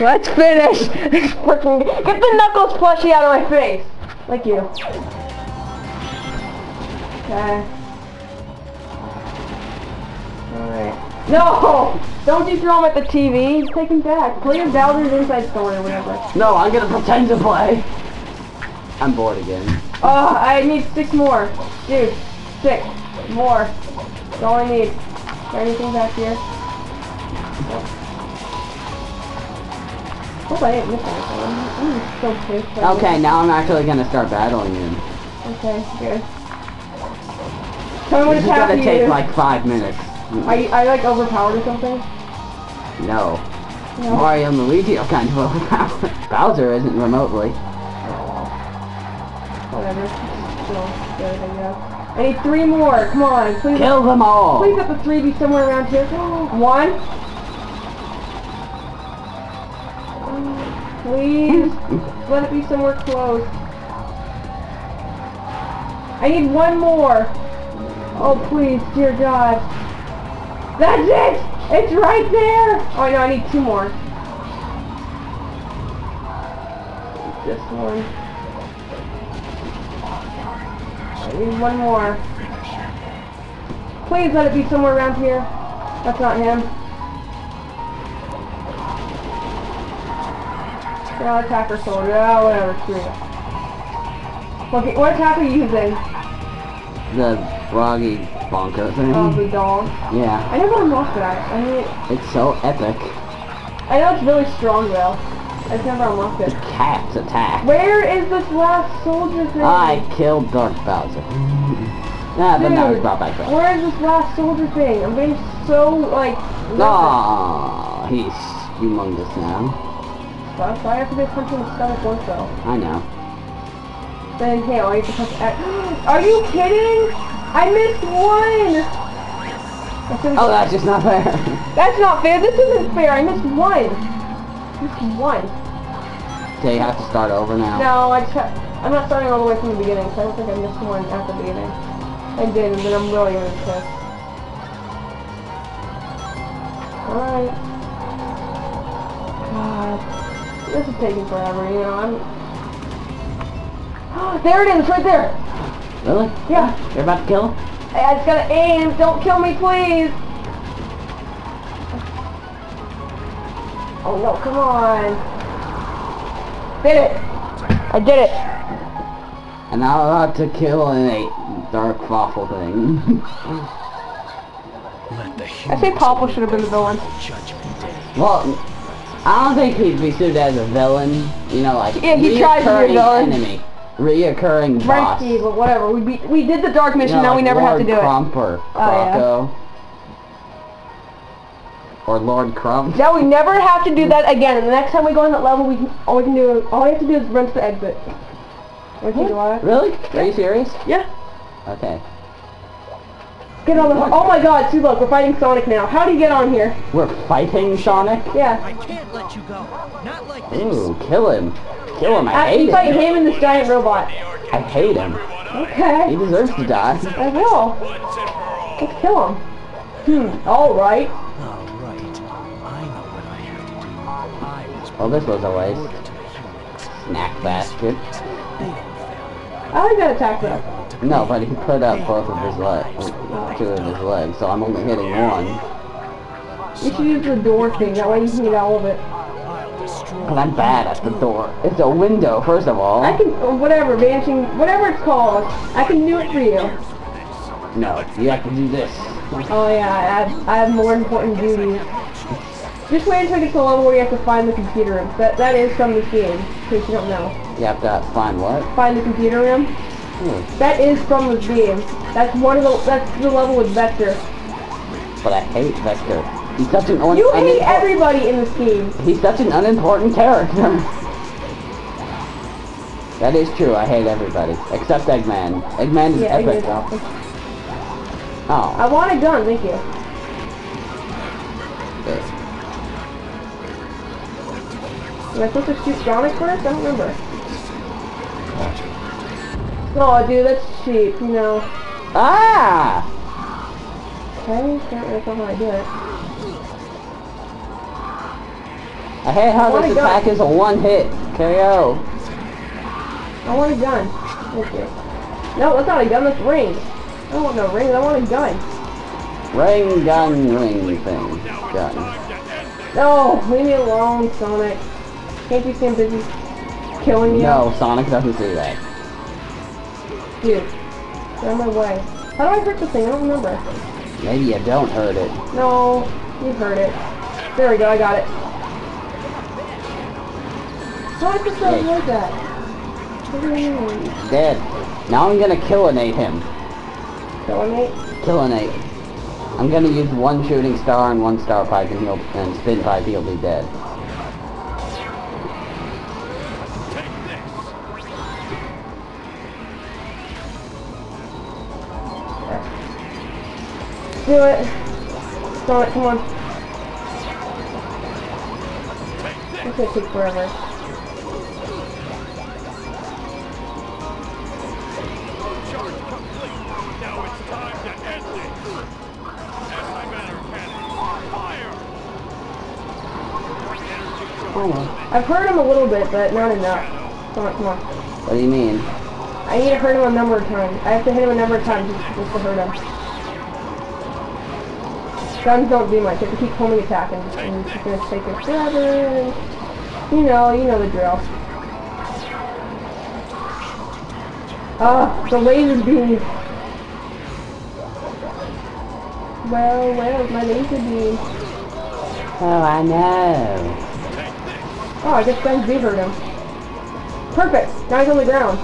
let's finish. Freaking get the Knuckles plushie out of my face. Like you. Okay. Alright. No! Don't you throw him at the TV. Take him back. Play a Bowser's Inside Story or whatever. No, I'm gonna pretend to play. I'm bored again. Oh, I need six more. Dude, six more. That's all I need. Is there anything back here? Hope I didn't miss anything. I'm, I'm so pissed. right Okay, now I'm actually gonna start battling him. Okay, good. Tell me what This is gonna take like five minutes. Are you, are you like overpowered or something? No. No. Mario and Luigi are kind of overpowered. Bowser isn't remotely. Whatever. Still good, I guess. I need three more. Come on, please. Kill them all! Please let the three be somewhere around here. One. Please. let it be somewhere close. I need one more. Oh, please, dear God. That's it! It's right there! Oh, no, I need two more. This one. I need one more. Please let it be somewhere around here. That's not him. Yeah, attacker sword. Yeah, whatever. Screw it. Okay, what attack are you using? The froggy bonker thing. Oh, the dog. Yeah. I never unlocked that. I mean, It's so epic. I know it's really strong though. I've never unlocked it. The cat's attack. Where is this last soldier thing? I killed Dark Bowser. Nah, but now he's brought back up. Where is this last soldier thing? I'm getting so like. Aw, he's humongous now. Why I have to get punched in the stomach once though. I know. Then inhale. I have to punch. X. Are you kidding? I missed one. Oh, that's just not fair. That's not fair. This isn't fair. I missed one. Missed one. okay, you have to start over now. No, I just I'm not starting all the way from the beginning, so I don't think I missed one at the beginning. I did, and then I'm really gonna pissed. Alright. This is taking forever, you know, I'm... there it is, right there! Really? Yeah. You're about to kill him? I I just gotta aim, don't kill me, please! Oh no, come on! Did it! I did it! And I'm about to kill a dark waffle thing. Let the I think Popple should have been the villain. judgment day. well, I don't think he'd be suited as a villain. You know, like Yeah, he tries to be a villain. enemy, reoccurring boss. Right, but whatever. We beat, we did the dark You mission. know, now we never Lord have to do Crump or Oh, yeah. Or Lord Crump. Now we never have to do that again. And the next time we go on that level, we can all we can do all we have to do is run to the exit. Okay, you want it? Really? Are you serious? Yeah. Okay. Get on the. Oh my God! See, look, we're fighting Sonic now. How do you get on here? We're fighting Sonic? Yeah. I can't let you go. Not like this. Ooh, kill him. Kill him, I Actually, hate fight him. him and this giant robot. I hate him. Okay. He deserves to die. I will. Let's kill him. Hmm. All right. All right. I know what I have to do. I was Well, this was a waste. born to. Snack basket. They don't fail. I like that attack though. No, but he put up both of his legs, two of his legs, so I'm only hitting one. You should use the door thing. That way you can get all of it. But I'm bad at the door. It's a window, first of all. I can, or whatever, vanishing, whatever it's called. I can do it for you. No, you have to do this. Oh yeah, I have, I have more important duties. Just wait until I get to the level where you have to find the computer room. That that is from this game, in case you don't know. You have to find what? Find the computer room. Hmm, That is from this game. That's one of the that's the level with Vector. But I hate Vector. He's such an un- You hate everybody in this game. He's such an unimportant character. that is true, I hate everybody. Except Eggman. Eggman is Yeah, epic though. I Oh. want a gun, thank you. okay. Am I supposed to shoot Sonic first? I don't remember. Oh, dude, that's cheap, you know. Ah! Okay, can't really how I do it. I hate how this a gun. attack is a one hit KO. I want a gun. No, that's not a gun, that's rings. I don't want no rings, I want a gun. Ring gun ring thing. Gun. No, leave me alone, Sonic. Can't you stand busy killing you? No, Sonic doesn't see that. Dude, get out of my way. How do I hurt the thing? I don't remember. Maybe you don't hurt it. No, you hurt it. There we go, I got it. Sonic just doesn't that. What do you mean? Dead. Now I'm gonna killinate him. Killing me? Killinate. I'm gonna use one shooting star and one star pipe and he'll and spin pipe he'll be dead. Do it. Sonic, come on. It's gonna take forever. Energy charge. I've heard him a little bit, but not enough. Come on, come on. What do you mean? I need to hurt him a number of times. I have to hit him a number of times just, just to hurt him. Guns don't do much. You have to keep homing attacking, and it's gonna take us forever. And you know, you know the drill. Ah, the laser beam. Well, where's my laser beam. Oh, I know. Oh, I guess guns do hurt him. Perfect. Now he's on the ground.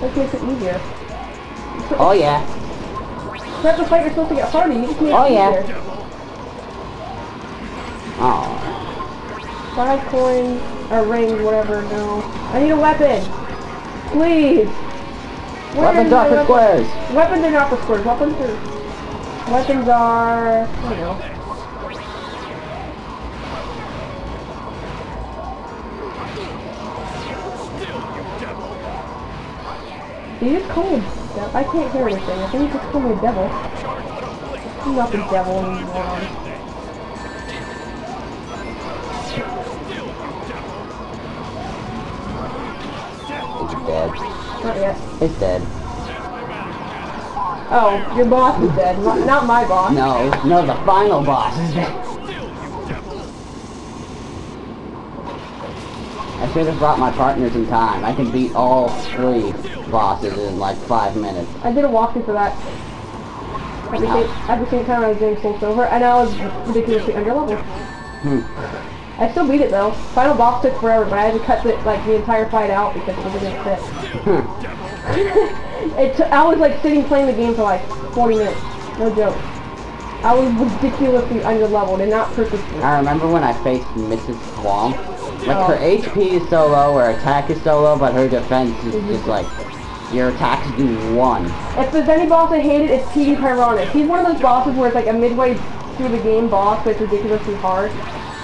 That makes it easier. Oh yeah. Throughout the fight, you're supposed to get harder. You just make Oh, yeah. easier. Oh. Five coins, or rings, whatever. No. I need a weapon. Please. Where Weapons are for weapon? squares. Weapons are not for squares. Weapons are. Weapons are. I don't know. Did you just call me a devil? I can't hear anything. I think just called me a devil. I'm not the devil anymore. It's dead. Not yet. It's dead. Oh, your boss is dead. Not not my boss. No, no, the final boss is dead. Should have brought my partners in time. I can beat all three bosses in like five minutes. I did a walkthrough for that. At the, same, same time I was doing Soul Silver, and I was ridiculously under level. Hmm. I still beat it though. Final boss took forever, but I had to cut the, like the entire fight out because it wasn't gonna fit. Hmm. it t- I was like sitting playing the game for like 40 minutes. No joke. I was ridiculously under leveled and not purposely. I remember when I faced Mrs. Qualm. Like her HP is so low, her attack is so low, but her defense is just like your attacks do one. If there's any boss I hated, it's PD Pyronix. He's one of those bosses where it's like a midway through the game boss, but it's ridiculously hard.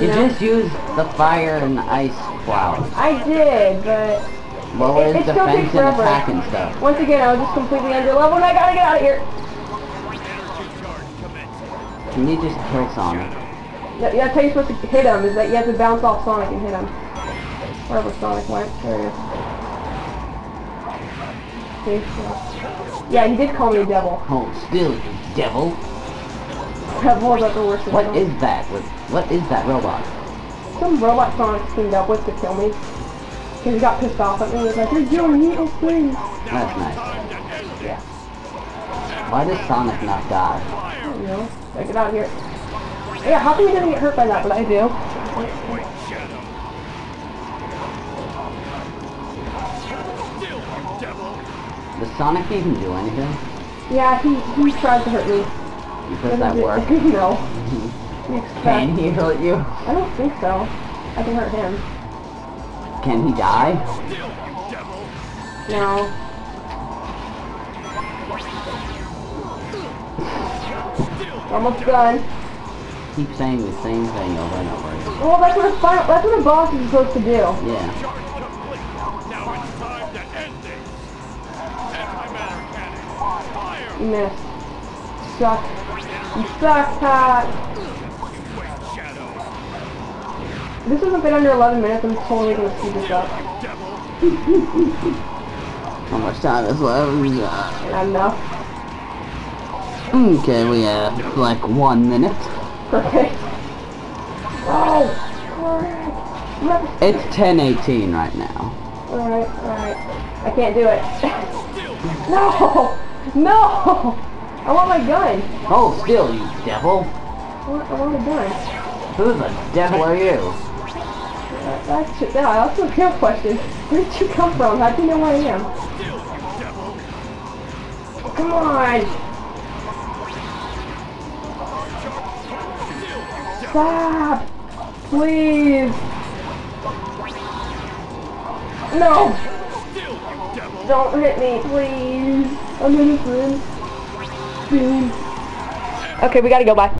You know? just use the fire and ice cloud. I did, but Lower It- it still defense takes and forever. attack and stuff. once again, I was just completely under level and I gotta get out of here. Energy charge commencing. Can you just kill Sonic? Yeah, that's how you're supposed to hit him, is that you have to bounce off Sonic and hit him. Wherever Sonic went. There he is. Yeah, he did call me a devil. Hold still, you devil. Devil is the worst What is that? What, what is that robot? Some robot Sonic teamed up with to kill me. Because he got pissed off at me. He was like, you're doing evil things. That's nice. Yeah. Why does Sonic not die? I don't know. Gotta get out of here. Yeah, how come he didn't get hurt by that, but I do? White shadow. Still, you devil. Does Sonic even do anything? Yeah, he, he tried to hurt me. Does that work? no. You Can he hurt you? I don't think so. I can hurt him. Can he die? You. No. Almost done keep saying the same thing over and over again. Well, that's what a final, that's what a boss is supposed to do. Yeah. You missed. Suck. You suck, Pat. This hasn't been under 11 minutes. I'm totally gonna speed this up. How much time is left? Enough. Okay, we have like one minute. Perfect. Oh, It's 10:18 right now. Alright, alright. I can't do it. no! No! I want my gun. Hold still, you devil. I want, I want a gun. Who the devil are you? Uh, that, that's yeah, that's a real question. Where did you come from? How do you know where I am? Come on! Stop! Please! No! Don't hit me, please! I'm innocent. Please. Okay, we gotta go, bye.